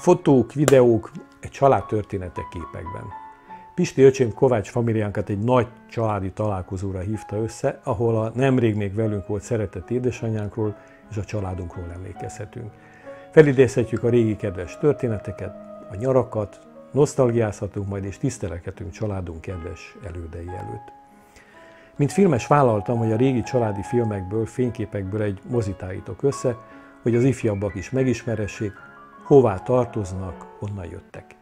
Fotók, videók, egy család története képekben. Pisti öcsém Kovács familiánkat egy nagy családi találkozóra hívta össze, ahol a nemrég még velünk volt szeretett édesanyánkról és a családunkról emlékezhetünk. Felidézhetjük a régi kedves történeteket, a nyarakat, nosztalgiázhatunk majd és tiszteleketünk családunk kedves elődei előtt. Mint filmes vállaltam, hogy a régi családi filmekből, fényképekből egy mozit össze, hogy az ifjabbak is megismeressék, hová tartoznak, honnan jöttek.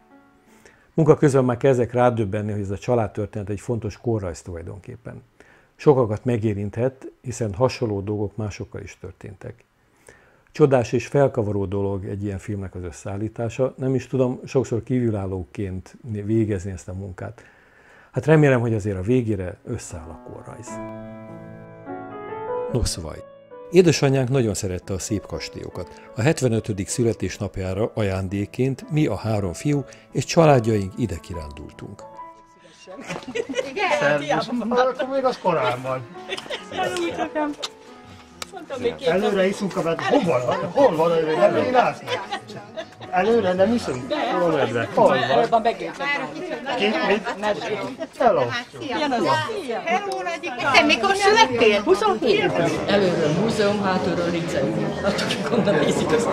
Munka közben már kezdek rádöbbenni, hogy ez a családtörténet egy fontos korrajz tulajdonképpen. Sokakat megérinthet, hiszen hasonló dolgok másokkal is történtek. Csodás és felkavaró dolog egy ilyen filmnek az összeállítása. Nem is tudom sokszor kívülállóként végezni ezt a munkát. Hát remélem, hogy azért a végére összeáll a korrajz. Noszvaj. Édesanyánk nagyon szerette a szép kastélyokat. A 75. születésnapjára ajándéként mi a három fiú és családjaink ide kirándultunk. Igen? Akkor még az korán van. Előre iszunk a medve. Hol van? Hol van előre? Nem én Előre nem iszunk? Hol medve? Hol van? van megérte. Két mit? Hello. Te mikor születtél? 27. Előre múzeum, hátulról liceum. Adjuk onnan nézik az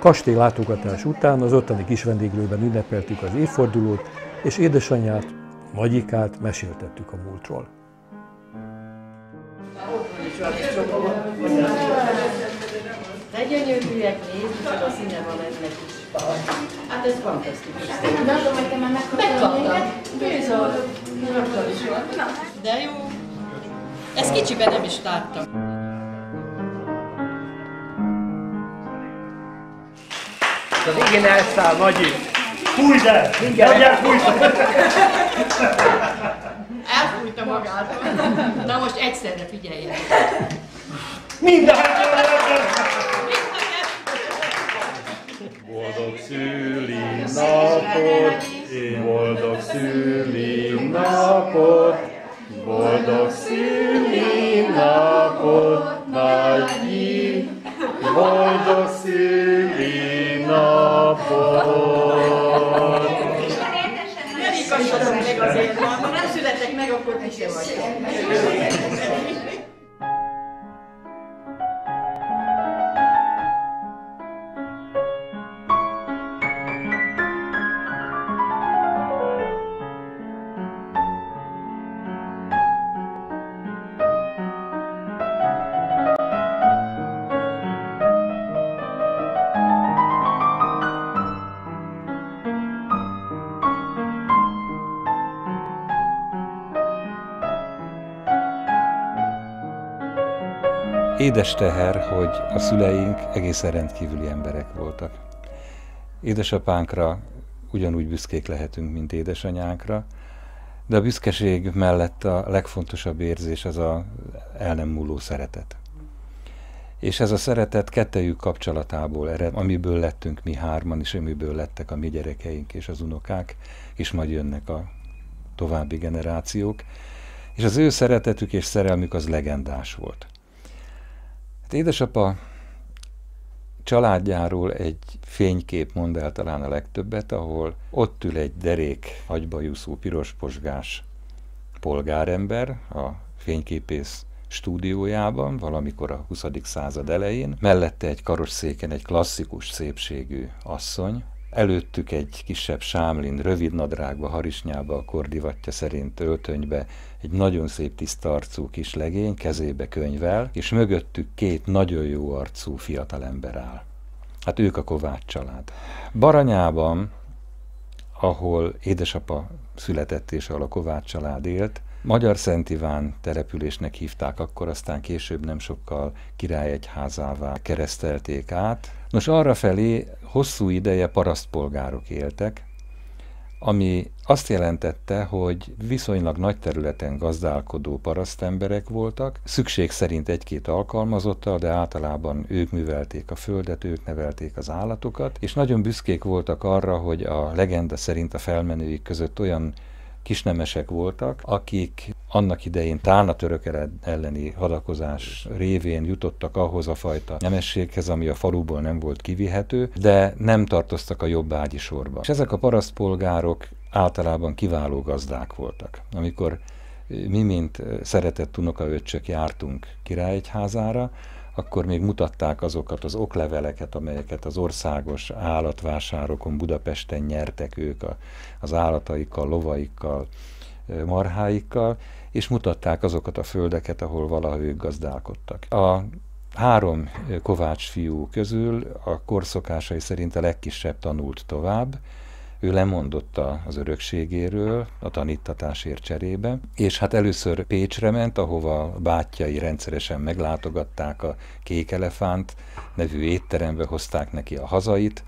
kastély látogatás után az ottani kis vendéglőben ünnepeltük az évfordulót, és édesanyját, Magyikát meséltettük a múltról. De gyönyörűek, nézzük, csak a színe van ennek is. Hát ez fantasztikus. Megkaptam. Bizony. De jó. Ezt kicsiben nem is láttam. A végén elszáll, Nagyi. Fújj el! Mindjárt elfújtam. Elfújta magát. Na most egyszerre figyeljen. Minden Boldog szülinapot, boldog szülinapot, boldog szülinapot, Nagyi, boldog szülinapot. Nem ikassatok meg azért, ha nem születek meg, akkor ti sem Édes teher, hogy a szüleink egészen rendkívüli emberek voltak. Édesapánkra ugyanúgy büszkék lehetünk, mint édesanyánkra, de a büszkeség mellett a legfontosabb érzés az a el nem múló szeretet. És ez a szeretet kettejük kapcsolatából ered, amiből lettünk mi hárman, és amiből lettek a mi gyerekeink és az unokák, és majd jönnek a további generációk. És az ő szeretetük és szerelmük az legendás volt. Hát édesapa családjáról egy fénykép mond el talán a legtöbbet, ahol ott ül egy derék, agybajuszú, pirosposgás polgárember a fényképész stúdiójában, valamikor a 20. század elején. Mellette egy karosszéken egy klasszikus szépségű asszony, Előttük egy kisebb sámlin, rövid nadrágba, harisnyába, a kordivatja szerint öltönybe, egy nagyon szép tiszta arcú kis legény, kezébe könyvel, és mögöttük két nagyon jó arcú fiatalember áll. Hát ők a Kovács család. Baranyában, ahol édesapa született és ahol a Kovács család élt, Magyar Szent Iván településnek hívták, akkor aztán később nem sokkal királyegyházává keresztelték át. Nos, arra felé hosszú ideje parasztpolgárok éltek, ami azt jelentette, hogy viszonylag nagy területen gazdálkodó parasztemberek voltak, szükség szerint egy-két alkalmazottal, de általában ők művelték a földet, ők nevelték az állatokat, és nagyon büszkék voltak arra, hogy a legenda szerint a felmenőik között olyan kisnemesek voltak, akik annak idején Tálna török elleni hadakozás révén jutottak ahhoz a fajta nemességhez, ami a faluból nem volt kivihető, de nem tartoztak a jobb ágyi sorba. És ezek a parasztpolgárok általában kiváló gazdák voltak. Amikor mi, mint szeretett unokaöccsök jártunk királyegyházára, akkor még mutatták azokat az okleveleket, amelyeket az országos állatvásárokon Budapesten nyertek ők az állataikkal, lovaikkal, marháikkal, és mutatták azokat a földeket, ahol valaha ők gazdálkodtak. A három Kovács fiú közül a korszokásai szerint a legkisebb tanult tovább, ő lemondotta az örökségéről a tanítatásért cserébe, és hát először Pécsre ment, ahova bátyjai rendszeresen meglátogatták a Kék Elefánt nevű étterembe, hozták neki a hazait,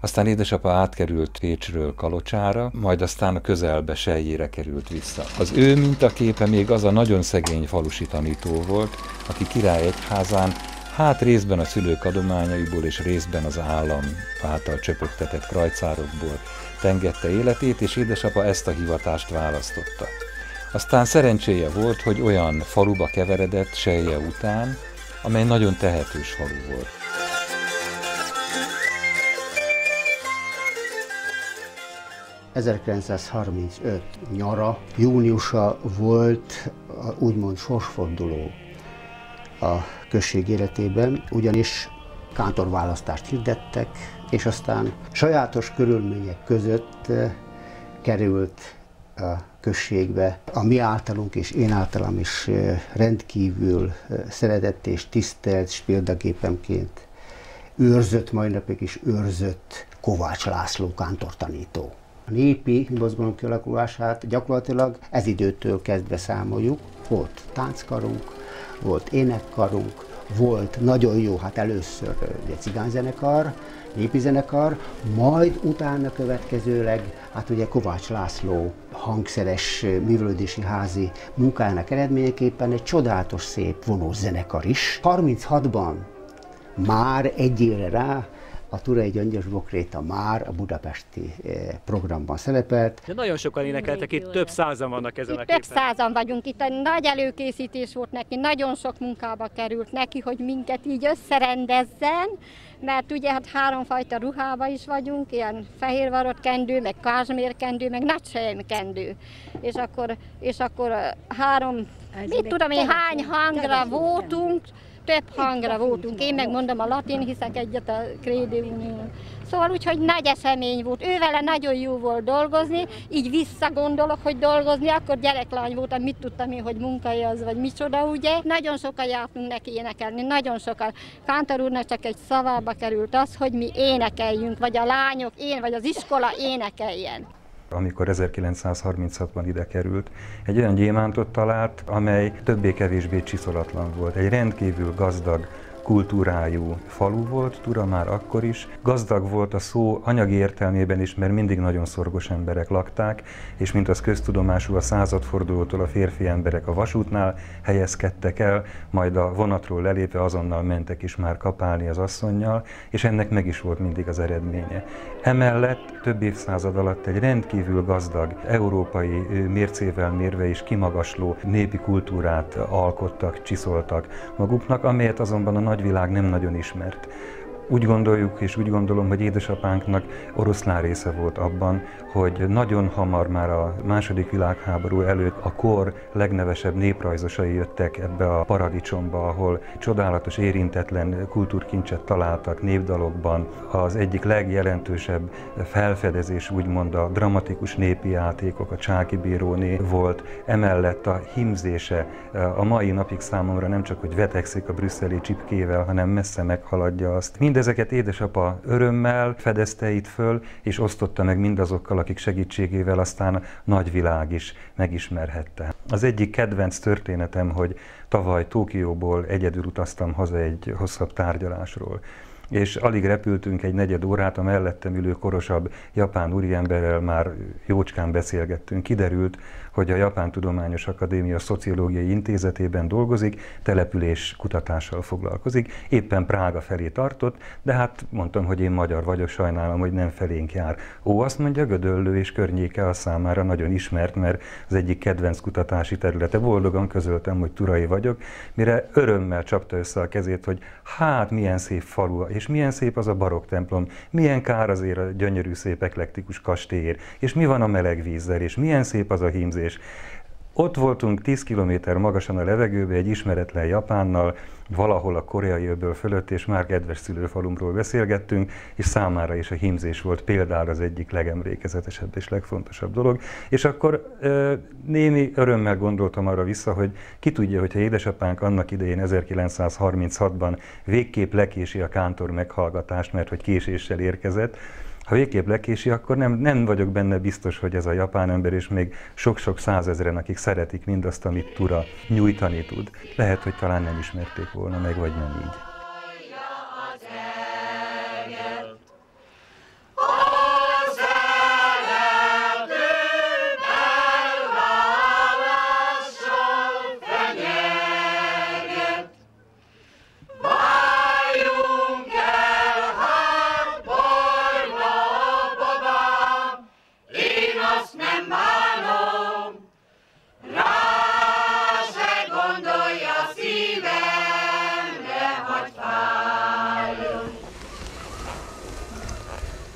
aztán édesapa átkerült Pécsről Kalocsára, majd aztán a közelbe Sejjére került vissza. Az ő mintaképe még az a nagyon szegény falusi tanító volt, aki király egyházán hát részben a szülők adományaiból és részben az állam által csöpögtetett krajcárokból tengette életét, és édesapa ezt a hivatást választotta. Aztán szerencséje volt, hogy olyan faluba keveredett Sejje után, amely nagyon tehetős falu volt. ...1935 nyara, júniusa volt úgymond sorsforduló a község életében, ugyanis kántorválasztást hirdettek, és aztán sajátos körülmények között eh, került a községbe. A mi általunk és én általam is eh, rendkívül eh, szeretett és tisztelt, és példaképemként őrzött, mai napig is őrzött Kovács László kántortanító. A népi mozgalom kialakulását gyakorlatilag ez időtől kezdve számoljuk. Volt tánckarunk, volt énekkarunk, volt nagyon jó, hát először egy cigányzenekar, népi zenekar, majd utána következőleg, hát ugye Kovács László hangszeres művelődési házi munkájának eredményeképpen egy csodálatos szép vonós zenekar is. 36-ban már egy évre rá a Turai Gyöngyös Bokréta már a budapesti eh, programban szerepelt. De nagyon sokan énekeltek, itt több százan vannak ezen itt a képen. Több százan vagyunk, itt egy nagy előkészítés volt neki, nagyon sok munkába került neki, hogy minket így összerendezzen, mert ugye hát háromfajta ruhába is vagyunk, ilyen fehérvarott kendő, meg kázsmérkendő, meg nagy kendő. És akkor, és akkor eh, három, mit tudom én, hány hangra voltunk, több hangra voltunk. Én megmondom a latin, hiszek egyet a Crédiumon. Szóval úgyhogy nagy esemény volt. Ővele nagyon jó volt dolgozni, így visszagondolok, hogy dolgozni, akkor gyereklány voltam, mit tudtam én, hogy munkai az, vagy micsoda, ugye. Nagyon sokan jártunk neki énekelni, nagyon sokan. Kántor úrnak csak egy szavába került az, hogy mi énekeljünk, vagy a lányok, én, vagy az iskola énekeljen amikor 1936-ban ide került, egy olyan gyémántot talált, amely többé-kevésbé csiszolatlan volt. Egy rendkívül gazdag kultúrájú falu volt, Tura már akkor is. Gazdag volt a szó anyagi értelmében is, mert mindig nagyon szorgos emberek lakták, és mint az köztudomású a századfordulótól a férfi emberek a vasútnál helyezkedtek el, majd a vonatról lelépve azonnal mentek is már kapálni az asszonynal, és ennek meg is volt mindig az eredménye. Emellett több évszázad alatt egy rendkívül gazdag, európai mércével mérve is kimagasló népi kultúrát alkottak, csiszoltak maguknak, amelyet azonban a nagyvilág nem nagyon ismert. Úgy gondoljuk és úgy gondolom, hogy édesapánknak oroszlán része volt abban, hogy nagyon hamar már a második világháború előtt a kor legnevesebb néprajzosai jöttek ebbe a paradicsomba, ahol csodálatos érintetlen kultúrkincset találtak névdalokban. Az egyik legjelentősebb felfedezés úgymond a dramatikus népi játékok, a Csáki Bíróné volt, emellett a himzése a mai napig számomra nem csak, hogy vetekszik a brüsszeli csipkével, hanem messze meghaladja azt. Mindezeket édesapa örömmel fedezte itt föl, és osztotta meg mindazokkal, akik segítségével aztán a nagyvilág is megismerhette. Az egyik kedvenc történetem, hogy tavaly Tokióból egyedül utaztam haza egy hosszabb tárgyalásról és alig repültünk egy negyed órát, a mellettem ülő korosabb japán úriemberrel már jócskán beszélgettünk. Kiderült, hogy a Japán Tudományos Akadémia Szociológiai Intézetében dolgozik, település kutatással foglalkozik, éppen Prága felé tartott, de hát mondtam, hogy én magyar vagyok, sajnálom, hogy nem felénk jár. Ó, azt mondja, Gödöllő és környéke a számára nagyon ismert, mert az egyik kedvenc kutatási területe. Boldogan közöltem, hogy turai vagyok, mire örömmel csapta össze a kezét, hogy hát milyen szép falu, és milyen szép az a barokk templom, milyen kár azért a gyönyörű szép eklektikus kastélyért, és mi van a meleg vízzel, és milyen szép az a hímzés. Ott voltunk 10 kilométer magasan a levegőbe egy ismeretlen Japánnal, valahol a koreai öböl fölött, és már kedves szülőfalumról beszélgettünk, és számára is a hímzés volt például az egyik legemlékezetesebb és legfontosabb dolog. És akkor némi örömmel gondoltam arra vissza, hogy ki tudja, hogyha édesapánk annak idején 1936-ban végképp lekési a kántor meghallgatást, mert hogy késéssel érkezett, ha végképp lekési, akkor nem, nem vagyok benne biztos, hogy ez a japán ember, és még sok-sok százezren, akik szeretik mindazt, amit Tura nyújtani tud. Lehet, hogy talán nem ismerték volna meg, vagy nem így.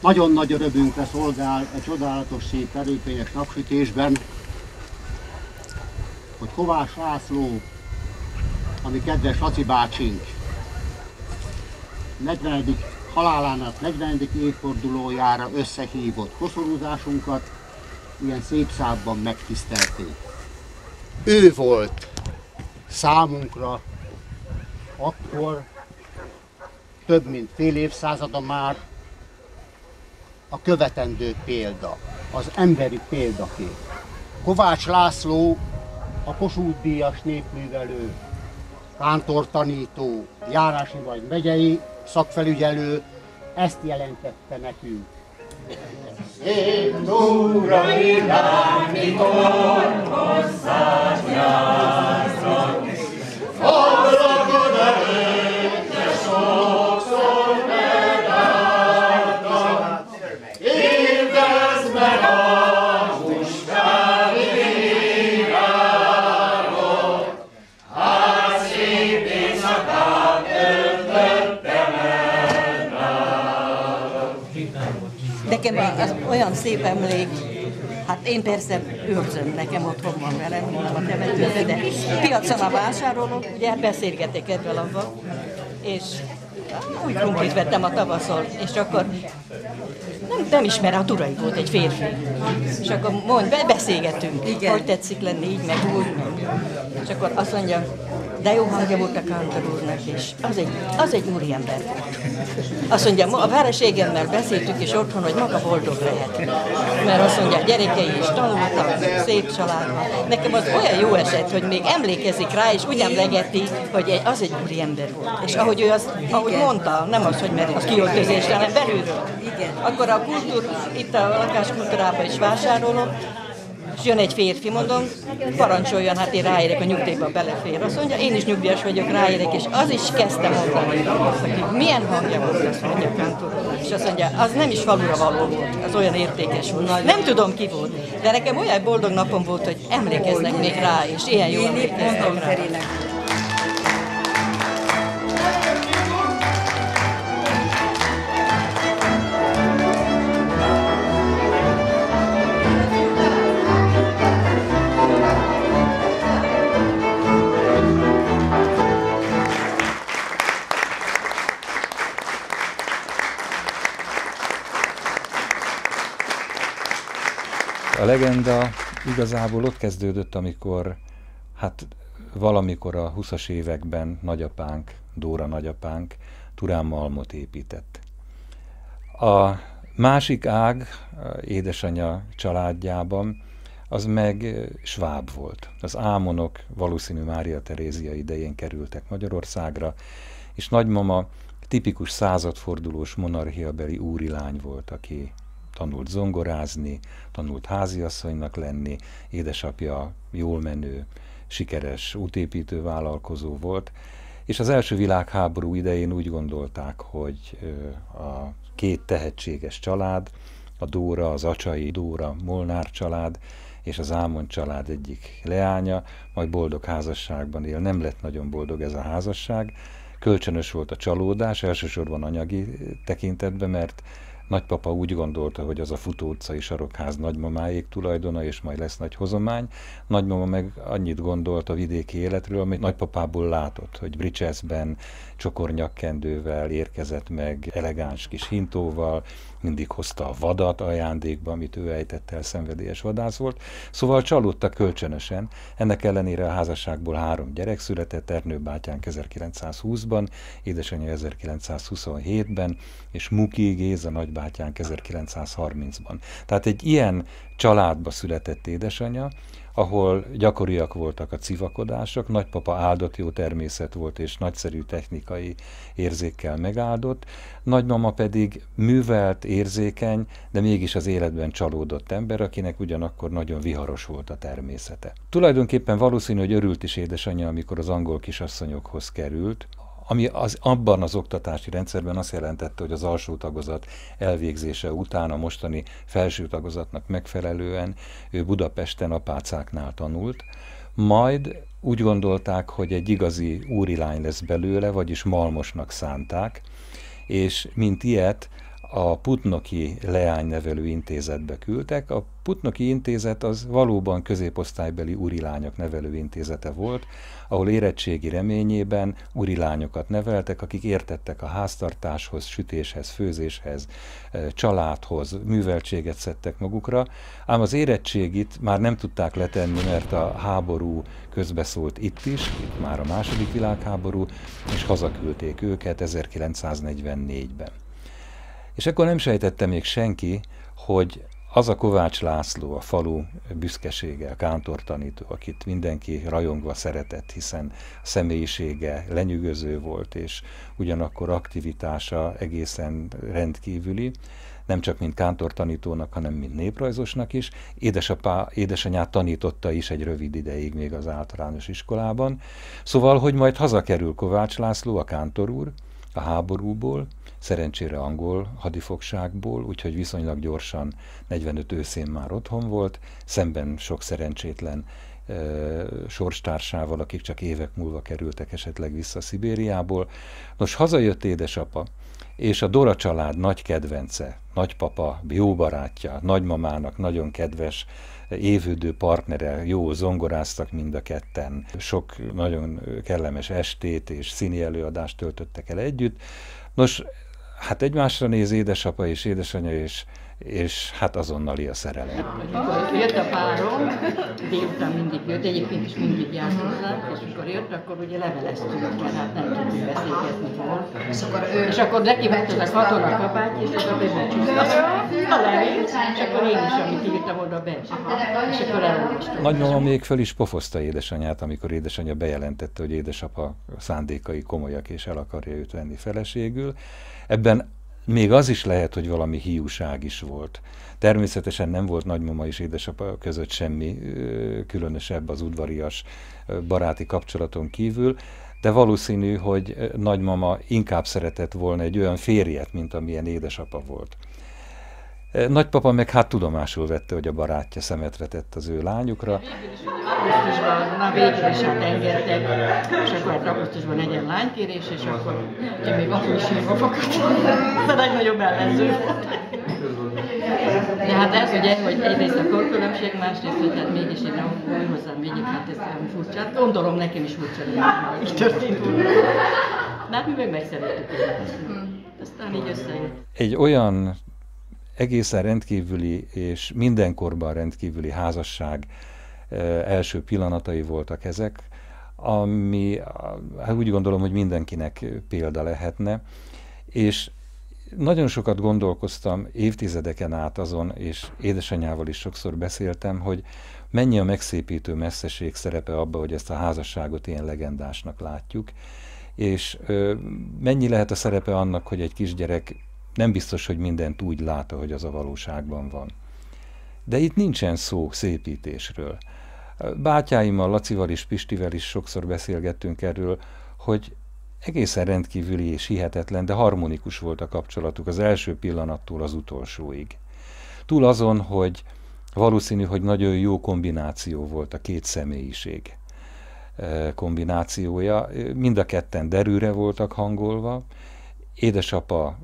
Nagyon nagy örömünkre szolgál egy csodálatos szép erőpényes napsütésben, hogy Kovács László, ami kedves Laci bácsink, 40. halálának 40. évfordulójára összehívott koszorúzásunkat ilyen szép számban megtisztelték. Ő volt számunkra akkor több mint fél évszázada már a követendő példa, az emberi példakép. Kovács László, a Kossuth Díjas népművelő, kántortanító, járási vagy megyei szakfelügyelő, ezt jelentette nekünk. Szép túra irány, mikor hozzád járszak, nekem az olyan szép emlék, Hát én persze őrzöm, nekem otthon van velem, a temetőbe, de piacon a vásárolok, ugye beszélgetek ebben abban, és úgy krumplit vettem a tavaszon, és akkor nem, nem ismer, a turai volt egy férfi. És akkor mond, beszélgetünk, Igen. hogy tetszik lenni így, meg úgy, meg. És akkor azt mondja, de jó hangja volt a Kántor úrnak is. Az egy, az egy úriember volt. Azt mondja, a feleségemmel beszéltük is otthon, hogy maga boldog lehet. Mert azt mondja, gyerekei is tanultak, szép család van. Nekem az olyan jó eset, hogy még emlékezik rá, és úgy emlegeti, hogy az egy úriember volt. És ahogy ő azt, ahogy mondta, nem az, hogy mert a kiöltözés, hanem belülről. Igen. Akkor a kultúr, itt a lakáskultúrában is vásárolok, és jön egy férfi, mondom, parancsoljon, hát én ráérek a nyugdíjba belefér. Azt mondja, én is nyugdíjas vagyok, ráérek, és az is kezdte mondani, milyen hangja volt, azt mondja Kántor. És azt mondja, az nem is valóra való volt, az olyan értékes volt. Nem tudom ki volt, de nekem olyan boldog napom volt, hogy emlékeznek még rá, és ilyen jó emlékeznek rá. Legenda igazából ott kezdődött, amikor hát valamikor a 20-as években nagyapánk, Dóra nagyapánk Turán Malmot épített. A másik ág, édesanyja családjában, az meg sváb volt. Az ámonok valószínű Mária Terézia idején kerültek Magyarországra, és nagymama tipikus századfordulós monarchiabeli úrilány volt, aki tanult zongorázni, tanult háziasszonynak lenni, édesapja jól menő, sikeres útépítő vállalkozó volt, és az első világháború idején úgy gondolták, hogy a két tehetséges család, a Dóra, az Acsai Dóra Molnár család és az Ámon család egyik leánya, majd boldog házasságban él. Nem lett nagyon boldog ez a házasság. Kölcsönös volt a csalódás, elsősorban anyagi tekintetben, mert Nagypapa úgy gondolta, hogy az a futó utcai sarokház nagymamáék tulajdona, és majd lesz nagy hozomány. Nagymama meg annyit gondolt a vidéki életről, amit nagypapából látott, hogy Bricseszben csokornyakkendővel érkezett meg, elegáns kis hintóval, mindig hozta a vadat ajándékba, amit ő ejtett el, szenvedélyes vadász volt. Szóval csalódtak kölcsönösen. Ennek ellenére a házasságból három gyerek született, Ernő bátyánk 1920-ban, édesanyja 1927-ben, és Muki Géza nagybátyánk 1930-ban. Tehát egy ilyen családba született édesanyja, ahol gyakoriak voltak a civakodások, nagypapa áldott jó természet volt és nagyszerű technikai érzékkel megáldott, nagymama pedig művelt, érzékeny, de mégis az életben csalódott ember, akinek ugyanakkor nagyon viharos volt a természete. Tulajdonképpen valószínű, hogy örült is édesanyja, amikor az angol kisasszonyokhoz került, ami az, abban az oktatási rendszerben azt jelentette, hogy az alsó tagozat elvégzése után a mostani felső tagozatnak megfelelően ő Budapesten apácáknál tanult, majd úgy gondolták, hogy egy igazi úrilány lesz belőle, vagyis malmosnak szánták, és mint ilyet a Putnoki Leánynevelő Intézetbe küldtek. A Putnoki Intézet az valóban középosztálybeli urilányok nevelő intézete volt, ahol érettségi reményében urilányokat neveltek, akik értettek a háztartáshoz, sütéshez, főzéshez, családhoz, műveltséget szedtek magukra, ám az érettségit már nem tudták letenni, mert a háború közbeszólt itt is, itt már a második világháború, és hazaküldték őket 1944-ben. És akkor nem sejtette még senki, hogy az a Kovács László, a falu büszkesége, a kántortanító, akit mindenki rajongva szeretett, hiszen a személyisége lenyűgöző volt, és ugyanakkor aktivitása egészen rendkívüli, nem csak mint kántortanítónak, hanem mint néprajzosnak is. Édesapá, édesanyát tanította is egy rövid ideig még az általános iskolában. Szóval, hogy majd hazakerül Kovács László, a kántor úr, a háborúból, szerencsére angol hadifogságból, úgyhogy viszonylag gyorsan 45 őszén már otthon volt, szemben sok szerencsétlen sorstársával, akik csak évek múlva kerültek esetleg vissza Szibériából. Nos, hazajött édesapa, és a Dora család nagy kedvence, nagypapa, jó barátja, nagymamának nagyon kedves, évődő partnere, jó zongoráztak mind a ketten, sok nagyon kellemes estét és színi előadást töltöttek el együtt. Nos, hát egymásra néz édesapa és édesanyja, és és hát azonnali a szerelem. Jött a párom, délután mindig jött, egyébként is mindig járt hozzá, és amikor jött, akkor ugye leveleztünk, mert hát nem tudtunk beszélgetni hol. És akkor, neki vett az a katona kapát, és akkor bebecsúszta a levél, és akkor én is, amit írtam oda be. És akkor elolvastam. Nagymama még föl is pofozta édesanyját, amikor édesanyja bejelentette, hogy édesapa szándékai komolyak, és el akarja őt venni feleségül. Ebben még az is lehet, hogy valami hiúság is volt. Természetesen nem volt nagymama és édesapa között semmi különösebb az udvarias baráti kapcsolaton kívül, de valószínű, hogy nagymama inkább szeretett volna egy olyan férjet, mint amilyen édesapa volt. Nagypapa meg hát tudomásul vette, hogy a barátja szemet vetett az ő lányukra. Augusztusban, na végül is hát engedtek, és akkor augusztusban legyen lánykérés, és akkor én még akkor is sírva fakadt. Ez a legnagyobb ellenző De hát ez ugye, hogy egyrészt a korkülönbség, másrészt, hogy hát mégis én nem úgy hozzám végig, hát ez olyan furcsa. Hát gondolom nekem is furcsa, hogy így történt. De hát mi meg megszerettük Aztán így összejött. Egy olyan egészen rendkívüli és mindenkorban rendkívüli házasság első pillanatai voltak ezek, ami hát úgy gondolom, hogy mindenkinek példa lehetne, és nagyon sokat gondolkoztam évtizedeken át azon, és édesanyával is sokszor beszéltem, hogy mennyi a megszépítő messzeség szerepe abba, hogy ezt a házasságot ilyen legendásnak látjuk, és ö, mennyi lehet a szerepe annak, hogy egy kisgyerek nem biztos, hogy mindent úgy lát, hogy az a valóságban van. De itt nincsen szó szépítésről. Bátyáimmal, Lacival és Pistivel is sokszor beszélgettünk erről, hogy egészen rendkívüli és hihetetlen, de harmonikus volt a kapcsolatuk az első pillanattól az utolsóig. Túl azon, hogy valószínű, hogy nagyon jó kombináció volt a két személyiség eh, kombinációja. Mind a ketten derűre voltak hangolva, Édesapa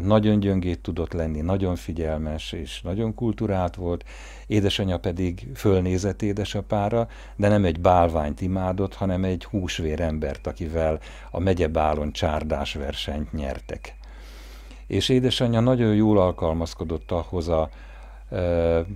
nagyon gyöngét tudott lenni, nagyon figyelmes és nagyon kulturált volt, édesanyja pedig fölnézett édesapára, de nem egy bálványt imádott, hanem egy húsvér embert, akivel a megyebálon csárdás versenyt nyertek. És édesanyja nagyon jól alkalmazkodott ahhoz a,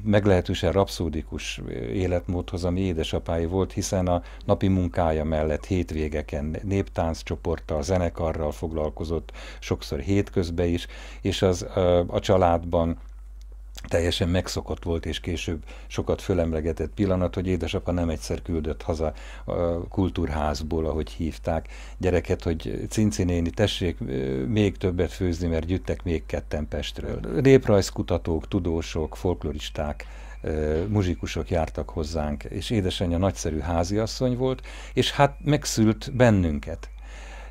meglehetősen rapszódikus életmódhoz, ami édesapái volt, hiszen a napi munkája mellett hétvégeken néptánccsoporttal, zenekarral foglalkozott, sokszor hétközben is, és az a családban teljesen megszokott volt, és később sokat fölemlegetett pillanat, hogy édesapa nem egyszer küldött haza a kultúrházból, ahogy hívták, gyereket, hogy Cinci néni, tessék még többet főzni, mert gyűjtek még ketten Pestről. Néprajzkutatók, tudósok, folkloristák, muzsikusok jártak hozzánk, és édesanyja nagyszerű háziasszony volt, és hát megszült bennünket.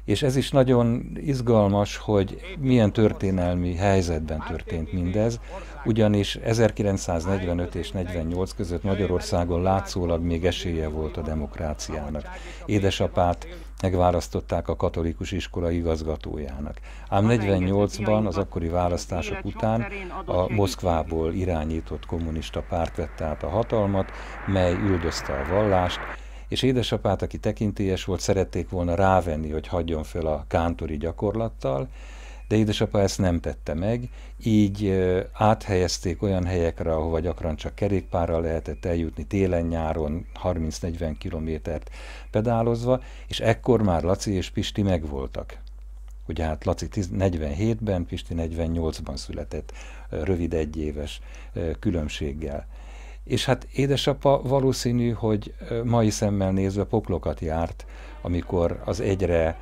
És ez is nagyon izgalmas, hogy milyen történelmi helyzetben történt mindez, ugyanis 1945 és 48 között Magyarországon látszólag még esélye volt a demokráciának. Édesapát megválasztották a katolikus iskola igazgatójának. Ám 48-ban, az akkori választások után a Moszkvából irányított kommunista párt vette át a hatalmat, mely üldözte a vallást, és édesapát, aki tekintélyes volt, szerették volna rávenni, hogy hagyjon fel a kántori gyakorlattal, de édesapa ezt nem tette meg, így áthelyezték olyan helyekre, ahova gyakran csak kerékpárral lehetett eljutni télen-nyáron 30-40 kilométert pedálozva, és ekkor már Laci és Pisti megvoltak. Ugye hát Laci 47-ben, Pisti 48-ban született, rövid egyéves különbséggel. És hát édesapa valószínű, hogy mai szemmel nézve poklokat járt, amikor az egyre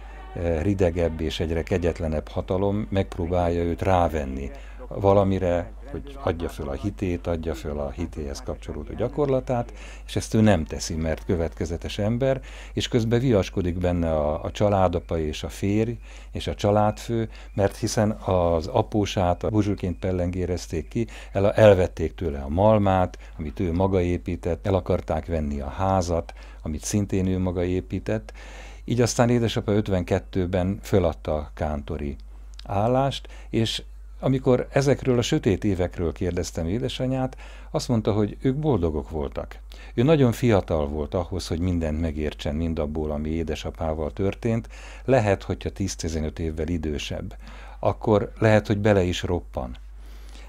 ridegebb és egyre kegyetlenebb hatalom megpróbálja őt rávenni valamire, hogy adja föl a hitét, adja föl a hitéhez kapcsolódó gyakorlatát, és ezt ő nem teszi, mert következetes ember, és közben viaskodik benne a, a családapa és a férj és a családfő, mert hiszen az apósát a buzsúként pellengérezték ki, el, elvették tőle a malmát, amit ő maga épített, el akarták venni a házat, amit szintén ő maga épített, így aztán édesapa 52-ben föladta a kántori állást, és amikor ezekről a sötét évekről kérdeztem édesanyát, azt mondta, hogy ők boldogok voltak. Ő nagyon fiatal volt ahhoz, hogy mindent megértsen mindabból, ami édesapával történt. Lehet, hogyha 10-15 évvel idősebb, akkor lehet, hogy bele is roppan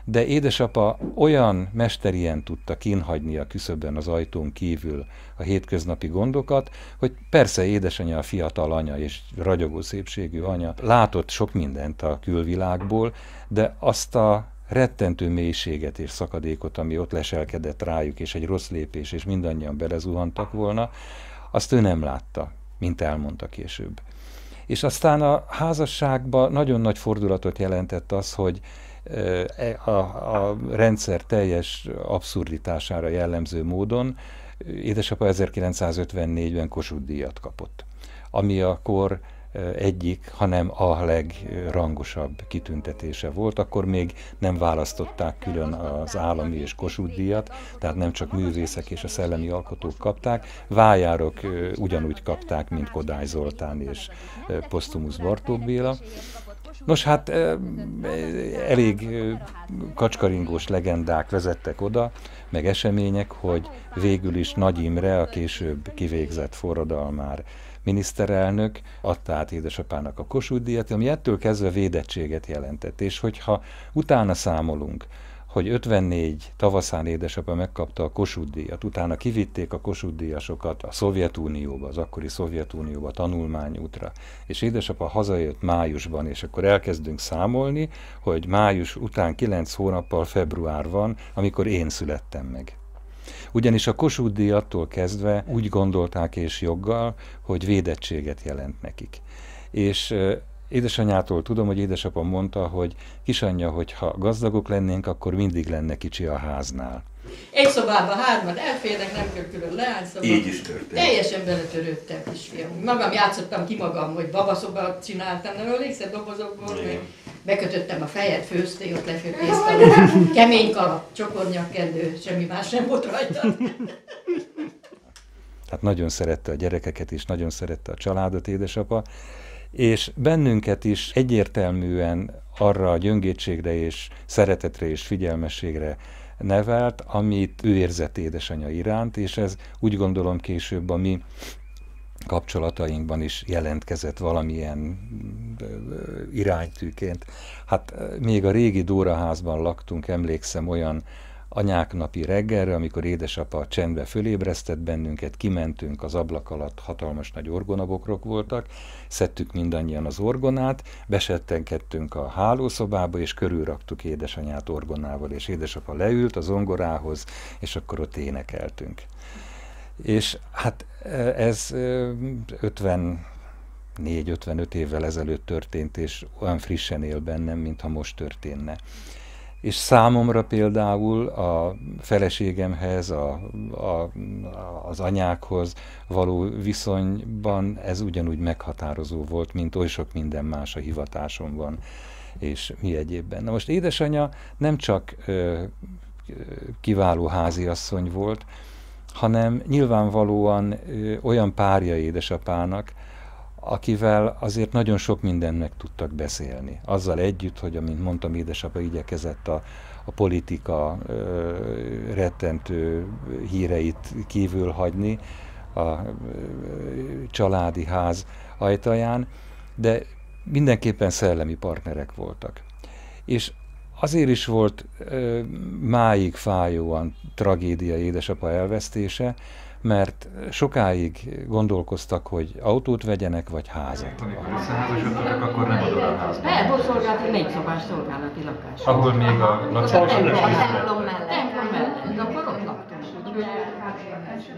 de édesapa olyan mesterien tudta kinhagyni a küszöbben az ajtón kívül a hétköznapi gondokat, hogy persze édesanyja a fiatal anya és ragyogó szépségű anya látott sok mindent a külvilágból, de azt a rettentő mélységet és szakadékot, ami ott leselkedett rájuk, és egy rossz lépés, és mindannyian belezuhantak volna, azt ő nem látta, mint elmondta később. És aztán a házasságban nagyon nagy fordulatot jelentett az, hogy a, a rendszer teljes abszurditására jellemző módon édesapa 1954-ben Kossuth díjat kapott, ami a egyik, hanem a legrangosabb kitüntetése volt. Akkor még nem választották külön az állami és Kossuth díjat, tehát nem csak művészek és a szellemi alkotók kapták, vájárok ugyanúgy kapták, mint Kodály Zoltán és Posztumusz Bartók Béla. Nos, hát elég kacskaringós legendák vezettek oda, meg események, hogy végül is Nagy Imre, a később kivégzett forradalmár miniszterelnök adta át édesapának a Kossuth díjat, ami ettől kezdve védettséget jelentett. És hogyha utána számolunk, hogy 54 tavaszán édesapa megkapta a Kossuth díjat, utána kivitték a Kossuth díjasokat a Szovjetunióba, az akkori Szovjetunióba tanulmányútra, és édesapa hazajött májusban, és akkor elkezdünk számolni, hogy május után 9 hónappal február van, amikor én születtem meg. Ugyanis a Kossuth díjattól kezdve úgy gondolták és joggal, hogy védettséget jelent nekik. És édesanyától tudom, hogy édesapa mondta, hogy kisanyja, hogy ha gazdagok lennénk, akkor mindig lenne kicsi a háznál. Egy szobában hárman elférnek, nem kell külön leányszoba. Így is történt. Teljesen beletörődtem, kisfiam. Magam játszottam ki magam, hogy babaszobát csináltam, nem emlékszel dobozokból, meg bekötöttem a fejet, főztél, ott lefőtéztem, kemény kalap, csokornyakkendő, semmi más nem volt rajta. Tehát nagyon szerette a gyerekeket is, nagyon szerette a családot édesapa, és bennünket is egyértelműen arra a gyöngétségre és szeretetre és figyelmességre nevelt, amit ő érzett édesanyja iránt, és ez úgy gondolom később a mi kapcsolatainkban is jelentkezett valamilyen iránytűként. Hát még a régi Dóraházban laktunk, emlékszem olyan anyák napi reggelre, amikor édesapa csendbe fölébresztett bennünket, kimentünk az ablak alatt, hatalmas nagy orgonabokrok voltak, szedtük mindannyian az orgonát, besettenkedtünk a hálószobába, és körülraktuk édesanyát orgonával, és édesapa leült az ongorához, és akkor ott énekeltünk. És hát ez 50 4-55 évvel ezelőtt történt, és olyan frissen él bennem, mintha most történne és számomra például a feleségemhez, a, a, az anyákhoz való viszonyban ez ugyanúgy meghatározó volt, mint oly sok minden más a hivatásomban és mi egyébben. Na most édesanyja nem csak ö, kiváló háziasszony volt, hanem nyilvánvalóan ö, olyan párja édesapának, akivel azért nagyon sok mindent meg tudtak beszélni. Azzal együtt, hogy amint mondtam, édesapa igyekezett a, a politika ö, rettentő híreit kívül hagyni a ö, családi ház ajtaján, de mindenképpen szellemi partnerek voltak. És azért is volt ö, máig fájóan tragédia édesapa elvesztése, mert sokáig gondolkoztak, hogy autót vegyenek, vagy házat. Amikor összeházasodtak, akkor nem adod a házat. Nem, volt szolgálati, négy szobás szolgálati lakás. Ahol még a lakás A templom mellett. Templom mellett. Akkor ott laktunk, úgyhogy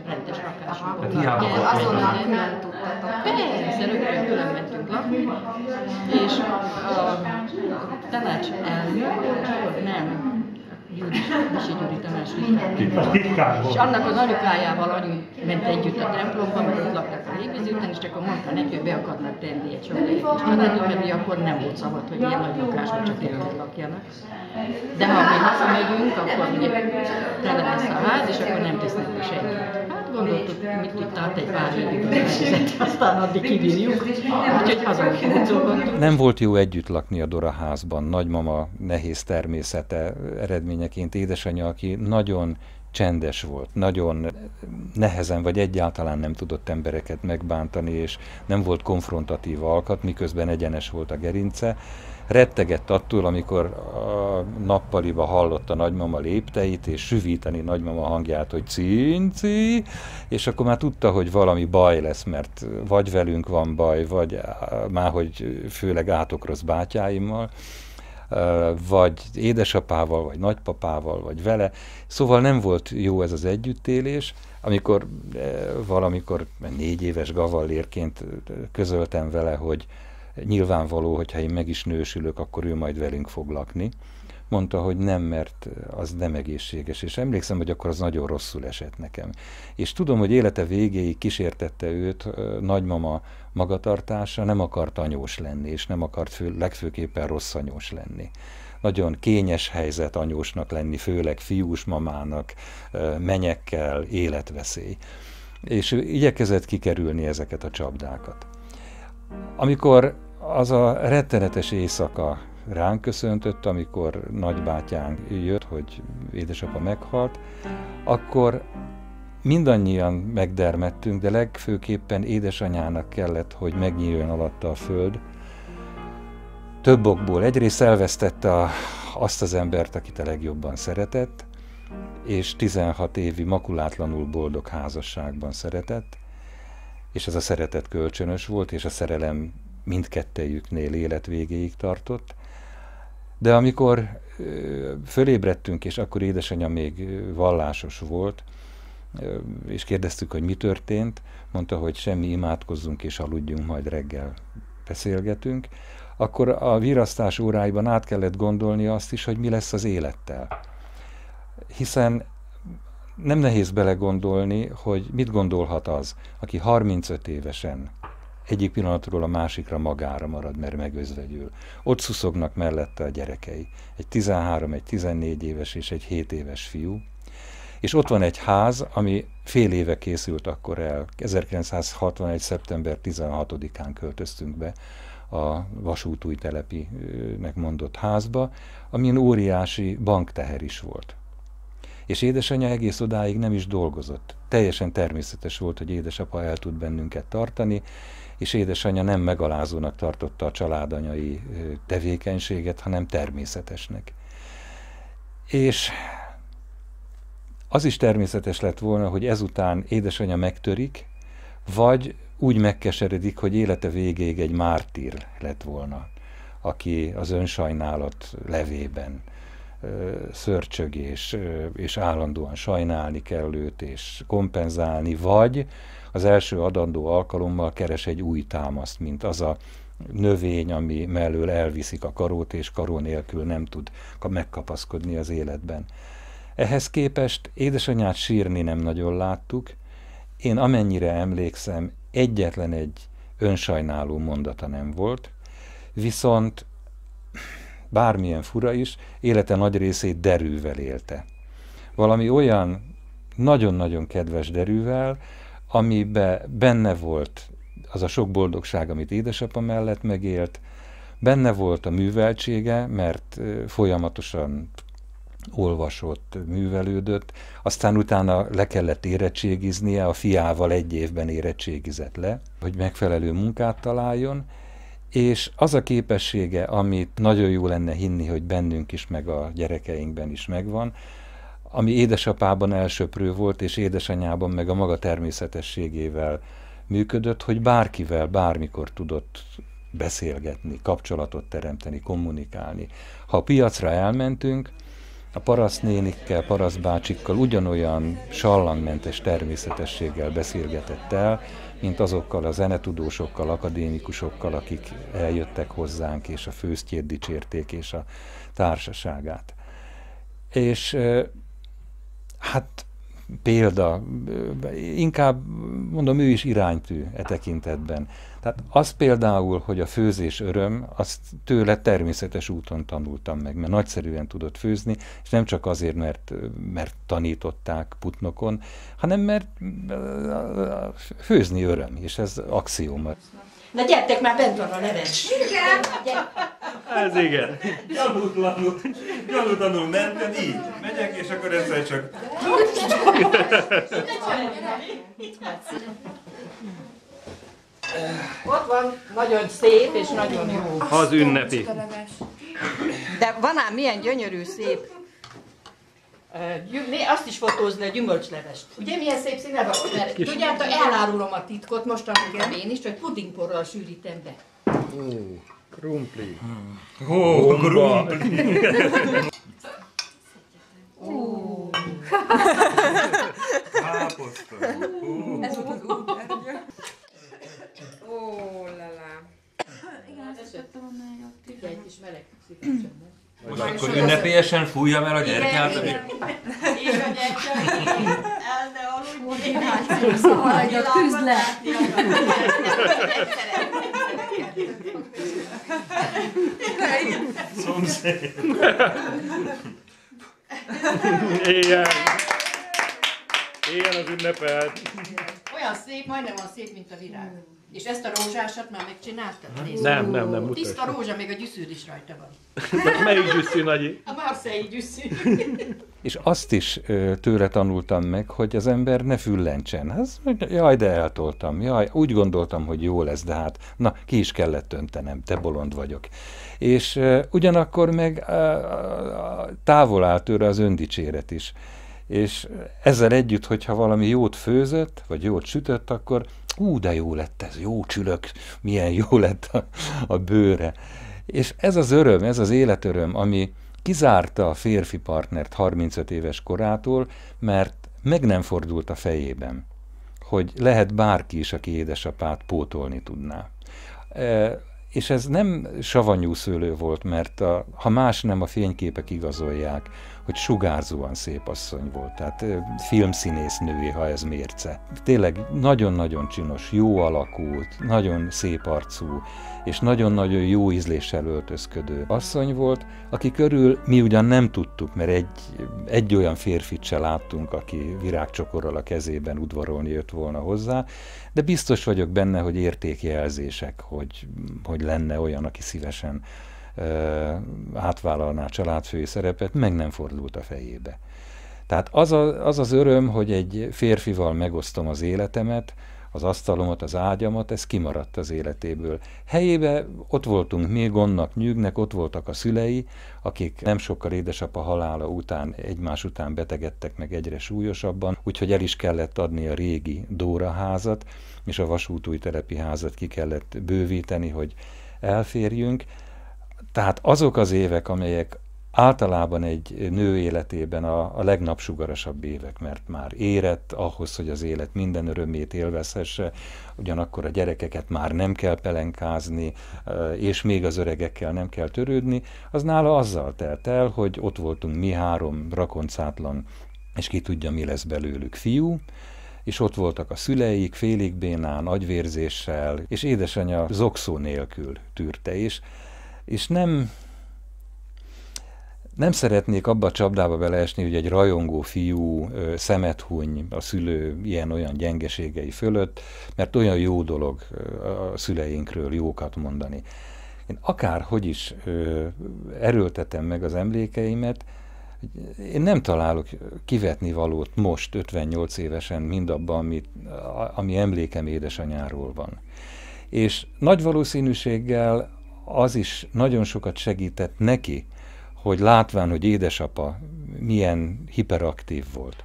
rendes lakás volt. Tehát hiába azonnal külön tudtatok. Persze, rögtön külön mentünk lakni, és a tanács elnök, nem, Gyuri, Misi Gyuri tanács Az titkár és annak az anyukájával anyu ment együtt a templomba, mert ott laktak a légvízi után, és akkor mondta neki, hogy be akarnak tenni egy sok kis családot, mert ugye akkor nem volt szabad, hogy ilyen nagy lakásban csak együtt lakjanak. De ha mi hazamegyünk, akkor ugye tele lesz a ház, és akkor nem tesznek be senkit. Hát gondoltuk, mit tart egy pár évig aztán addig kibírjuk, úgyhogy. Nem volt jó együtt lakni a Dora házban. Nagymama nehéz természete eredményeként édesanyja, aki nagyon csendes volt, nagyon nehezen vagy egyáltalán nem tudott embereket megbántani, és nem volt konfrontatív alkat, miközben egyenes volt a gerince. Rettegett attól, amikor a nappaliba hallotta nagymama lépteit, és süvíteni nagymama hangját, hogy cinci, és akkor már tudta, hogy valami baj lesz, mert vagy velünk van baj, vagy már hogy főleg átok rossz bátyáimmal, vagy édesapával, vagy nagypapával, vagy vele. Szóval nem volt jó ez az együttélés. Amikor valamikor négy éves gavallérként közöltem vele, hogy nyilvánvaló, hogyha én meg is nősülök, akkor ő majd velünk fog lakni. Mondta, hogy nem, mert az nem egészséges, és emlékszem, hogy akkor az nagyon rosszul esett nekem. És tudom, hogy élete végéig kísértette őt nagymama magatartása, nem akart anyós lenni, és nem akart fő, legfőképpen rossz anyós lenni. Nagyon kényes helyzet anyósnak lenni, főleg fiús mamának, menyekkel, életveszély. És ő igyekezett kikerülni ezeket a csapdákat. Amikor az a rettenetes éjszaka ránk köszöntött, amikor nagybátyánk jött, hogy édesapa meghalt, akkor mindannyian megdermettünk, de legfőképpen édesanyának kellett, hogy megnyíljon alatta a föld. Több okból. Egyrészt elvesztette a, azt az embert, akit a legjobban szeretett, és 16 évi makulátlanul boldog házasságban szeretett, és ez a szeretet kölcsönös volt, és a szerelem mindkettejüknél életvégéig tartott. De amikor fölébredtünk, és akkor édesanyja még vallásos volt, és kérdeztük, hogy mi történt, mondta, hogy semmi imádkozzunk és aludjunk, majd reggel beszélgetünk, akkor a virasztás óráiban át kellett gondolni azt is, hogy mi lesz az élettel. Hiszen nem nehéz belegondolni, hogy mit gondolhat az, aki 35 évesen egyik pillanatról a másikra magára marad, mert megözvegyül. Ott szuszognak mellette a gyerekei. Egy 13, egy 14 éves és egy 7 éves fiú. És ott van egy ház, ami fél éve készült akkor el. 1961. szeptember 16-án költöztünk be a vasútúj telepinek mondott házba, amin óriási bankteher is volt. És édesanyja egész odáig nem is dolgozott. Teljesen természetes volt, hogy édesapa el tud bennünket tartani, és édesanyja nem megalázónak tartotta a családanyai tevékenységet, hanem természetesnek. És az is természetes lett volna, hogy ezután édesanyja megtörik, vagy úgy megkeseredik, hogy élete végéig egy mártír lett volna, aki az önsajnálat levében szörcsög és, és állandóan sajnálni kell őt és kompenzálni, vagy az első adandó alkalommal keres egy új támaszt, mint az a növény, ami mellől elviszik a karót, és karó nélkül nem tud megkapaszkodni az életben. Ehhez képest édesanyát sírni nem nagyon láttuk. Én amennyire emlékszem, egyetlen egy önsajnáló mondata nem volt, viszont bármilyen fura is, élete nagy részét derűvel élte. Valami olyan nagyon-nagyon kedves derűvel, amiben benne volt az a sok boldogság, amit édesapa mellett megélt, benne volt a műveltsége, mert folyamatosan olvasott, művelődött, aztán utána le kellett érettségiznie, a fiával egy évben érettségizett le, hogy megfelelő munkát találjon, és az a képessége, amit nagyon jó lenne hinni, hogy bennünk is, meg a gyerekeinkben is megvan, ami édesapában elsöprő volt, és édesanyában meg a maga természetességével működött, hogy bárkivel, bármikor tudott beszélgetni, kapcsolatot teremteni, kommunikálni. Ha a piacra elmentünk, a parasztnénikkel, parasztbácsikkal ugyanolyan sallangmentes természetességgel beszélgetett el, mint azokkal a zenetudósokkal, akadémikusokkal, akik eljöttek hozzánk, és a főztjét dicsérték, és a társaságát. És hát példa, inkább mondom, ő is iránytű e tekintetben. Tehát az például, hogy a főzés öröm, azt tőle természetes úton tanultam meg, mert nagyszerűen tudott főzni, és nem csak azért, mert, mert tanították putnokon, hanem mert főzni öröm, és ez axióma. Na gyertek már, bent van a leves. Igen. Ez igen. Gyanútlanul, gyanútlanul mentem, így. Megyek, és akkor egyszer csak... Ott van, nagyon szép és nagyon jó. Az ünnepi. De van ám milyen gyönyörű, szép. Gyüm, azt is fotózni a gyümölcslevest. Ugye milyen szép színe van? Mert tudjátok, elárulom a titkot, mostanában én is, hogy pudingporral sűrítem be. Krumpli. Ó, krumpli. Káposzta. Ez úternyő. Ó, lala. Igen, azt tettem a nájat. Egy kis meleg szívesen. Most akkor ünnepélyesen fújjam el a gyertyát, ami... És a gyertya, el ne aludj, Maradj a tűzle. Szomszéd. Éljen! Éljen az ünnepelt! Olyan szép, majdnem olyan szép, mint a virág. És ezt a rózsásat már megcsináltad? Nézd. Nem, nem, nem, mutasd. Tiszta rózsa, még a gyűszűd is rajta van. Melyik gyűszű, Nagyi? A marszei gyűszű. És azt is tőle tanultam meg, hogy az ember ne füllentsen. Hogy jaj, de eltoltam, jaj, úgy gondoltam, hogy jó lesz, de hát, na, ki is kellett öntenem, te bolond vagyok. És ö, ugyanakkor meg ö, távol áll tőle az öndicséret is. És ezzel együtt, hogyha valami jót főzött, vagy jót sütött, akkor ú, de jó lett ez, jó csülök, milyen jó lett a, a bőre. És ez az öröm, ez az életöröm, ami kizárta a férfi partnert 35 éves korától, mert meg nem fordult a fejében, hogy lehet bárki is, aki édesapát pótolni tudná. és ez nem savanyú szőlő volt, mert a, ha más nem, a fényképek igazolják, hogy sugárzóan szép asszony volt, tehát filmszínész női, ha ez mérce. Tényleg nagyon-nagyon csinos, jó alakult, nagyon szép arcú, és nagyon-nagyon jó ízléssel öltözködő asszony volt, aki körül mi ugyan nem tudtuk, mert egy, egy olyan férfit se láttunk, aki virágcsokorral a kezében udvarolni jött volna hozzá, de biztos vagyok benne, hogy értékjelzések, hogy, hogy lenne olyan, aki szívesen átvállalná a családfői szerepet, meg nem fordult a fejébe. Tehát az, a, az az öröm, hogy egy férfival megosztom az életemet, az asztalomat, az ágyamat, ez kimaradt az életéből. Helyébe ott voltunk mi, gondnak, nyűgnek, ott voltak a szülei, akik nem sokkal édesapa halála után egymás után betegedtek meg egyre súlyosabban, úgyhogy el is kellett adni a régi Dóra házat, és a vasútúj telepi házat ki kellett bővíteni, hogy elférjünk. Tehát azok az évek, amelyek általában egy nő életében a, a legnapsugarasabb évek, mert már érett ahhoz, hogy az élet minden örömét élvezhesse, ugyanakkor a gyerekeket már nem kell pelenkázni, és még az öregekkel nem kell törődni, az nála azzal telt el, hogy ott voltunk mi három rakoncátlan, és ki tudja, mi lesz belőlük fiú, és ott voltak a szüleik, félig bénán, agyvérzéssel, és édesanyja zokszó nélkül tűrte is, és nem, nem szeretnék abba a csapdába beleesni, hogy egy rajongó fiú szemet huny a szülő ilyen-olyan gyengeségei fölött, mert olyan jó dolog a szüleinkről jókat mondani. Én akárhogy is erőltetem meg az emlékeimet, én nem találok kivetni valót most, 58 évesen, mindabban, ami, ami emlékem édesanyáról van. És nagy valószínűséggel az is nagyon sokat segített neki, hogy látván, hogy édesapa milyen hiperaktív volt.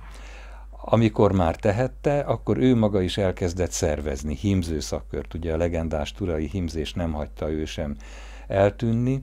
Amikor már tehette, akkor ő maga is elkezdett szervezni hímző szakkört. Ugye a legendás turai hímzés nem hagyta ő sem eltűnni,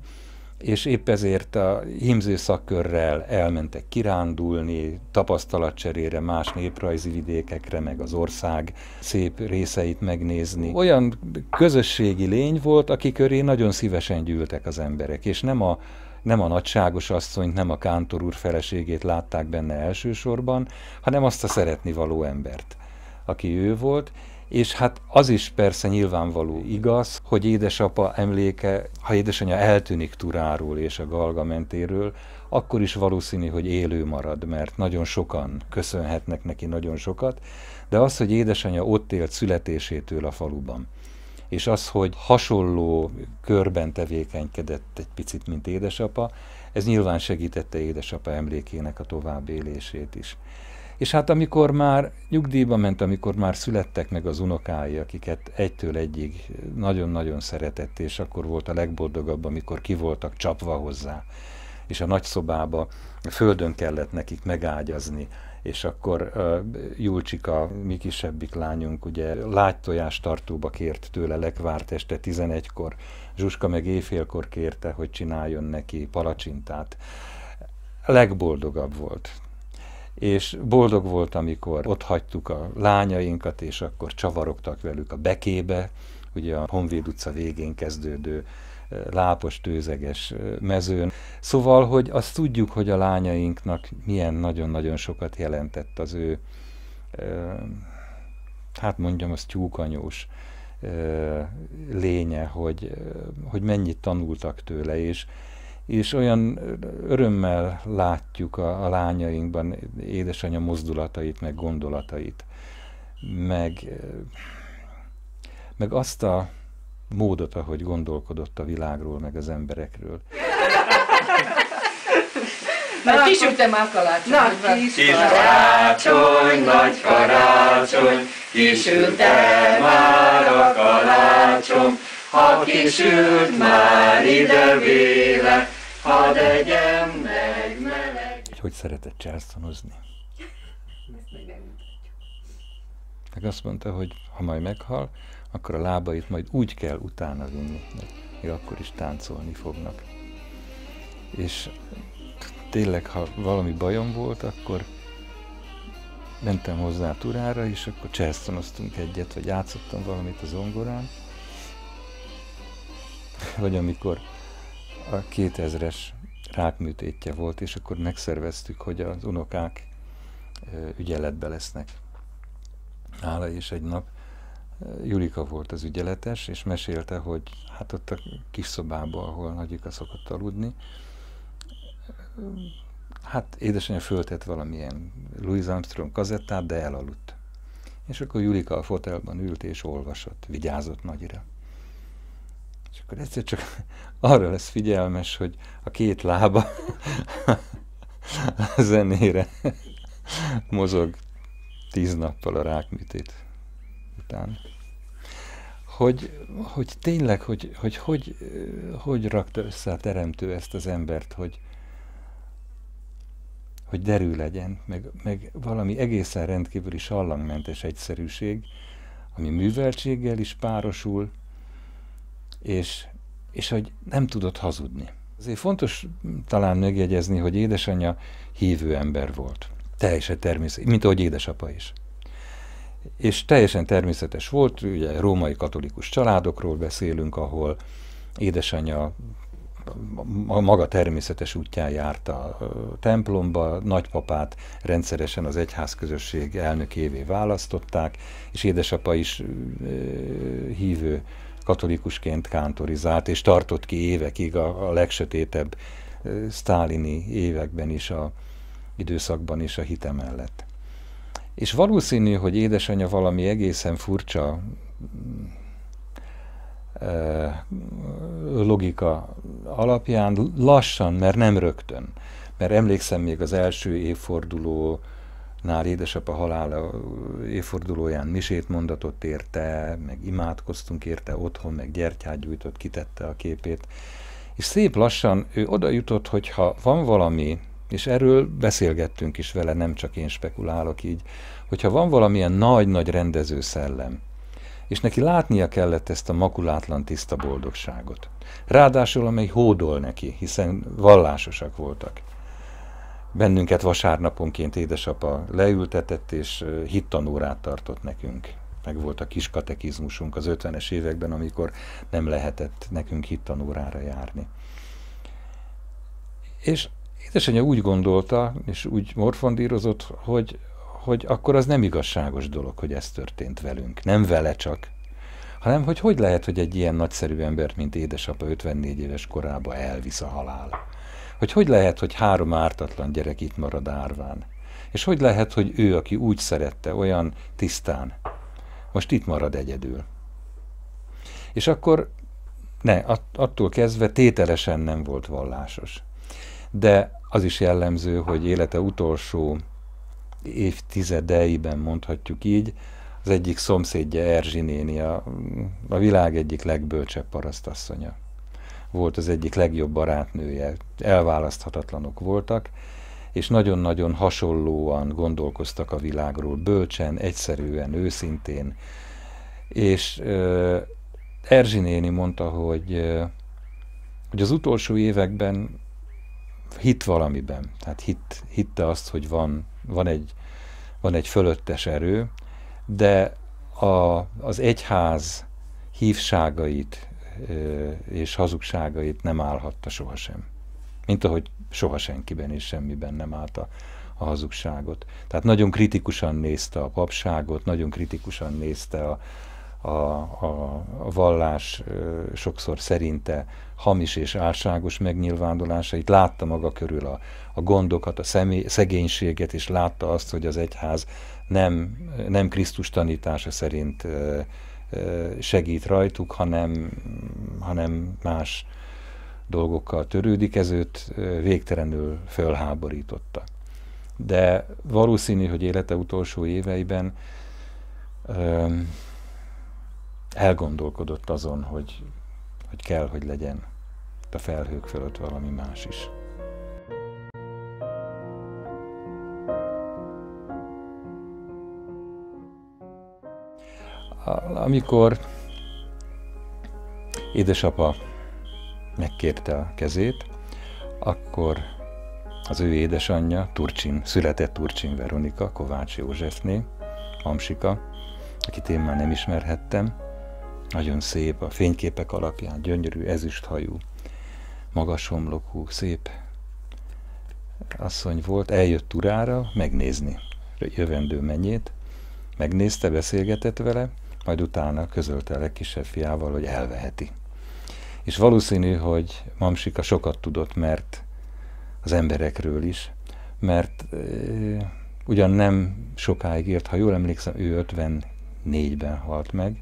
és épp ezért a hímző szakkörrel elmentek kirándulni, tapasztalatcserére más néprajzi vidékekre, meg az ország szép részeit megnézni. Olyan közösségi lény volt, aki köré nagyon szívesen gyűltek az emberek, és nem a nem a nagyságos asszonyt, nem a kántor úr feleségét látták benne elsősorban, hanem azt a szeretni való embert, aki ő volt, és hát az is persze nyilvánvaló igaz, hogy édesapa emléke, ha édesanyja eltűnik Turáról és a Galgamentéről, akkor is valószínű, hogy élő marad, mert nagyon sokan köszönhetnek neki nagyon sokat, de az, hogy édesanyja ott élt születésétől a faluban, és az, hogy hasonló körben tevékenykedett egy picit, mint édesapa, ez nyilván segítette édesapa emlékének a továbbélését is. És hát amikor már nyugdíjba ment, amikor már születtek meg az unokái, akiket egytől egyig nagyon-nagyon szeretett, és akkor volt a legboldogabb, amikor ki voltak csapva hozzá, és a nagyszobába földön kellett nekik megágyazni, és akkor uh, Julcsika, mi kisebbik lányunk, ugye lágytojás tartóba kért tőle lekvárt este 11-kor, Zsuska meg éjfélkor kérte, hogy csináljon neki palacsintát. Legboldogabb volt és boldog volt, amikor ott hagytuk a lányainkat, és akkor csavarogtak velük a bekébe, ugye a Honvéd utca végén kezdődő lápos, tőzeges mezőn. Szóval, hogy azt tudjuk, hogy a lányainknak milyen nagyon-nagyon sokat jelentett az ő, hát mondjam, az tyúkanyós lénye, hogy, hogy mennyit tanultak tőle, és és olyan örömmel látjuk a, a lányainkban édesanyja mozdulatait, meg gondolatait, meg, meg azt a módot, ahogy gondolkodott a világról, meg az emberekről. Mert kisültem már kalácsony. Na, kis, kis karácsony, nagy karácsony, kisülte már a kalácsom, ha kisült már ide véle, Hadd egyen meg meleg. Hogy hogy szeretett császtonozni? Meg azt mondta, hogy ha majd meghal, akkor a lábait majd úgy kell utána vinni, mert még akkor is táncolni fognak. És tényleg, ha valami bajom volt, akkor mentem hozzá Turára, és akkor császtonoztunk egyet, vagy játszottam valamit a zongorán, vagy amikor a 2000-es rákműtétje volt, és akkor megszerveztük, hogy az unokák ügyeletbe lesznek nála, és egy nap Julika volt az ügyeletes, és mesélte, hogy hát ott a kis szobában, ahol Nagyika szokott aludni, hát édesanyja föltett valamilyen Louis Armstrong kazettát, de elaludt. És akkor Julika a fotelban ült és olvasott, vigyázott nagyra. Akkor egyszer csak arra lesz figyelmes, hogy a két lába a zenére mozog tíz nappal a rákműtét után. Hogy, hogy tényleg, hogy hogy, hogy, hogy rakta össze a teremtő ezt az embert, hogy, hogy derű legyen, meg, meg valami egészen rendkívüli sallangmentes egyszerűség, ami műveltséggel is párosul, és, és hogy nem tudott hazudni. Azért fontos talán megjegyezni, hogy édesanyja hívő ember volt. Teljesen természetes, mint ahogy édesapa is. És teljesen természetes volt, ugye római katolikus családokról beszélünk, ahol édesanyja maga természetes útján járt a templomba, nagypapát rendszeresen az egyházközösség elnökévé választották, és édesapa is hívő katolikusként kántorizált, és tartott ki évekig a, a legsötétebb sztálini években is, a időszakban is a hite mellett. És valószínű, hogy édesanyja valami egészen furcsa logika alapján lassan, mert nem rögtön. Mert emlékszem még az első évforduló nál édesapa halála évfordulóján misét mondatott érte, meg imádkoztunk érte otthon, meg gyertyát gyújtott, kitette a képét. És szép lassan ő oda jutott, hogy van valami, és erről beszélgettünk is vele, nem csak én spekulálok így, hogyha van valamilyen nagy-nagy rendező szellem, és neki látnia kellett ezt a makulátlan tiszta boldogságot. Ráadásul, amely hódol neki, hiszen vallásosak voltak. Bennünket vasárnaponként édesapa leültetett, és hittanórát tartott nekünk. Meg volt a kis katekizmusunk az 50-es években, amikor nem lehetett nekünk hittanórára járni. És édesanyja úgy gondolta, és úgy morfondírozott, hogy hogy akkor az nem igazságos dolog, hogy ez történt velünk. Nem vele csak, hanem hogy hogy lehet, hogy egy ilyen nagyszerű embert, mint édesapa 54 éves korában elvisz a halál. Hogy hogy lehet, hogy három ártatlan gyerek itt marad árván. És hogy lehet, hogy ő, aki úgy szerette, olyan tisztán, most itt marad egyedül. És akkor ne, attól kezdve tételesen nem volt vallásos. De az is jellemző, hogy élete utolsó évtizedeiben mondhatjuk így, az egyik szomszédja Erzsi néni, a, a világ egyik legbölcsebb parasztasszonya. Volt az egyik legjobb barátnője, elválaszthatatlanok voltak, és nagyon-nagyon hasonlóan gondolkoztak a világról, bölcsen, egyszerűen, őszintén. És uh, Erzsi néni mondta, hogy, uh, hogy az utolsó években hit valamiben, tehát hit, hitte azt, hogy van, van, egy, van egy fölöttes erő, de a, az egyház hívságait és hazugságait nem állhatta sohasem. Mint ahogy soha senkiben és semmiben nem állt a, hazugságot. Tehát nagyon kritikusan nézte a papságot, nagyon kritikusan nézte a, a, a, a vallás sokszor szerinte hamis és álságos megnyilvánulásait, látta maga körül a, a gondokat, a személy, szegénységet, és látta azt, hogy az egyház nem, nem Krisztus tanítása szerint segít rajtuk, hanem, hanem más dolgokkal törődik, ez őt végtelenül fölháborította. De valószínű, hogy élete utolsó éveiben elgondolkodott azon, hogy, hogy kell, hogy legyen a felhők fölött valami más is. Amikor édesapa megkérte a kezét, akkor az ő édesanyja, Turcsin, született Turcsin Veronika, Kovács Józsefné, Amsika, akit én már nem ismerhettem, nagyon szép, a fényképek alapján gyönyörű, ezüsthajú, magas homlokú, szép asszony volt, eljött urára megnézni jövendő mennyét, megnézte, beszélgetett vele, majd utána közölte a legkisebb fiával, hogy elveheti. És valószínű, hogy Mamsika sokat tudott, mert az emberekről is, mert e, ugyan nem sokáig írt, ha jól emlékszem, ő 54-ben halt meg,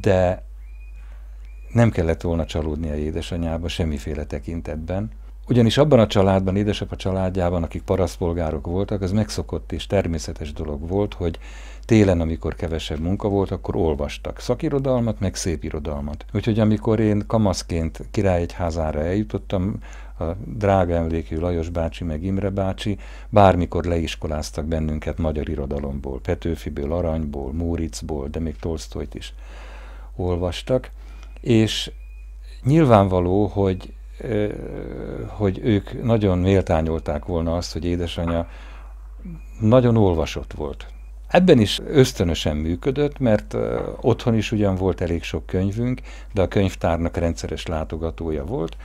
de nem kellett volna csalódni a édesanyába semmiféle tekintetben, ugyanis abban a családban, édesapa családjában, akik parasztpolgárok voltak, az megszokott és természetes dolog volt, hogy télen, amikor kevesebb munka volt, akkor olvastak szakirodalmat, meg szép irodalmat. Úgyhogy amikor én kamaszként királyegyházára eljutottam, a drága emlékű Lajos bácsi, meg Imre bácsi bármikor leiskoláztak bennünket magyar irodalomból, Petőfiből, Aranyból, Móriczból, de még Tolstoyt is olvastak, és nyilvánvaló, hogy hogy ők nagyon méltányolták volna azt, hogy édesanyja nagyon olvasott volt. Ebben is ösztönösen működött, mert otthon is ugyan volt elég sok könyvünk, de a könyvtárnak rendszeres látogatója volt,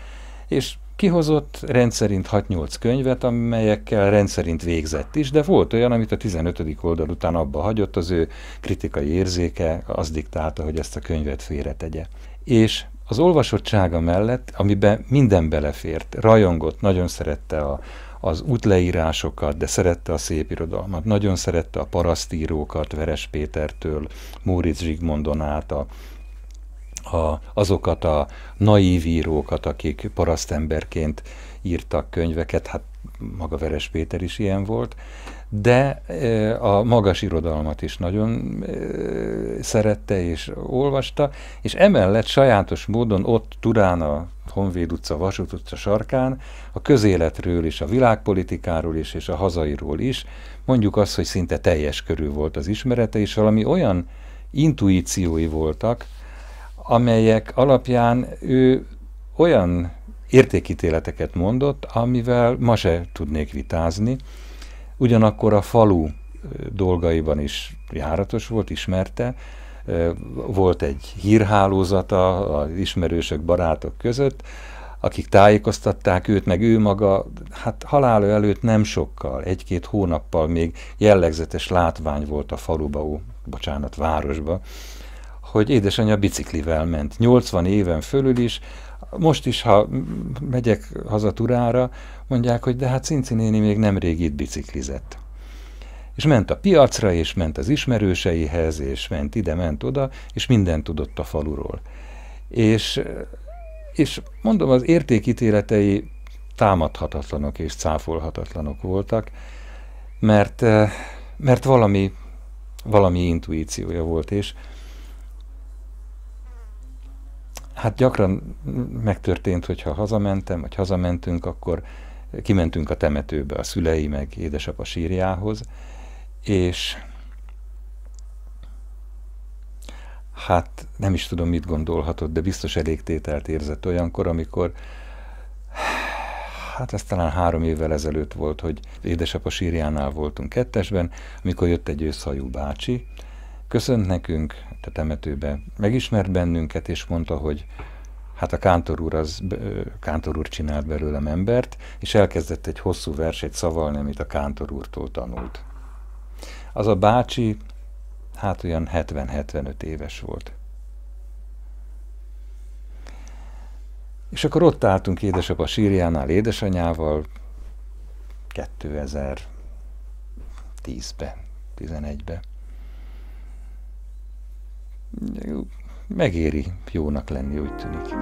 és kihozott rendszerint 6-8 könyvet, amelyekkel rendszerint végzett is, de volt olyan, amit a 15. oldal után abba hagyott, az ő kritikai érzéke az diktálta, hogy ezt a könyvet félretegye. És az olvasottsága mellett, amiben minden belefért, rajongott, nagyon szerette a, az útleírásokat, de szerette a szép irodalmat, nagyon szerette a parasztírókat, Veres Pétertől, Móricz Zsigmondon át, a, a, azokat a naív írókat, akik parasztemberként írtak könyveket, hát maga Veres Péter is ilyen volt, de a magas irodalmat is nagyon szerette és olvasta, és emellett sajátos módon ott Turán a Honvéd utca, Vasút utca sarkán a közéletről is, a világpolitikáról is, és a hazairól is, mondjuk azt, hogy szinte teljes körül volt az ismerete, és valami olyan intuíciói voltak, amelyek alapján ő olyan értékítéleteket mondott, amivel ma se tudnék vitázni, ugyanakkor a falu dolgaiban is járatos volt, ismerte, volt egy hírhálózata az ismerősök, barátok között, akik tájékoztatták őt, meg ő maga, hát halála előtt nem sokkal, egy-két hónappal még jellegzetes látvány volt a faluba, ó, bocsánat, városba, hogy édesanyja biciklivel ment. 80 éven fölül is, most is, ha megyek haza Turára, mondják, hogy de hát Cinci néni még nemrég itt biciklizett. És ment a piacra, és ment az ismerőseihez, és ment ide, ment oda, és mindent tudott a faluról. És, és mondom, az értékítéletei támadhatatlanok és cáfolhatatlanok voltak, mert, mert valami, valami intuíciója volt, és, Hát gyakran megtörtént, hogyha hazamentem, vagy hazamentünk, akkor kimentünk a temetőbe a szülei meg édesapa sírjához, és hát nem is tudom, mit gondolhatott, de biztos elégtételt érzett olyankor, amikor hát ez talán három évvel ezelőtt volt, hogy édesapa sírjánál voltunk kettesben, amikor jött egy őszhajú bácsi, köszönt nekünk, a temetőbe megismert bennünket, és mondta, hogy hát a kántor úr, az, kántor úr csinált belőlem embert, és elkezdett egy hosszú versét szavalni, amit a kántor úrtól tanult. Az a bácsi, hát olyan 70-75 éves volt. És akkor ott álltunk édesapa sírjánál édesanyával 2010-be, 11-be megéri jónak lenni, úgy tűnik.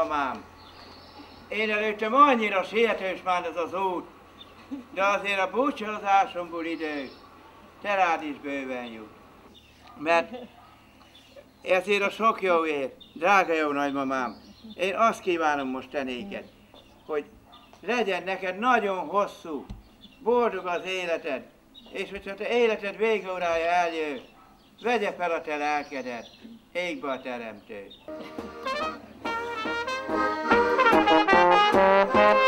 Nagymamám, én előttem annyira sietős már ez az út, de azért a búcsúzásomból idő, te rád is bőven jut. Mert ezért a sok jóért, drága jó nagymamám, én azt kívánom most te néked, hogy legyen neked nagyon hosszú, boldog az életed, és hogyha te életed végórája eljön, vegye fel a te lelkedet, égbe a teremtő. Música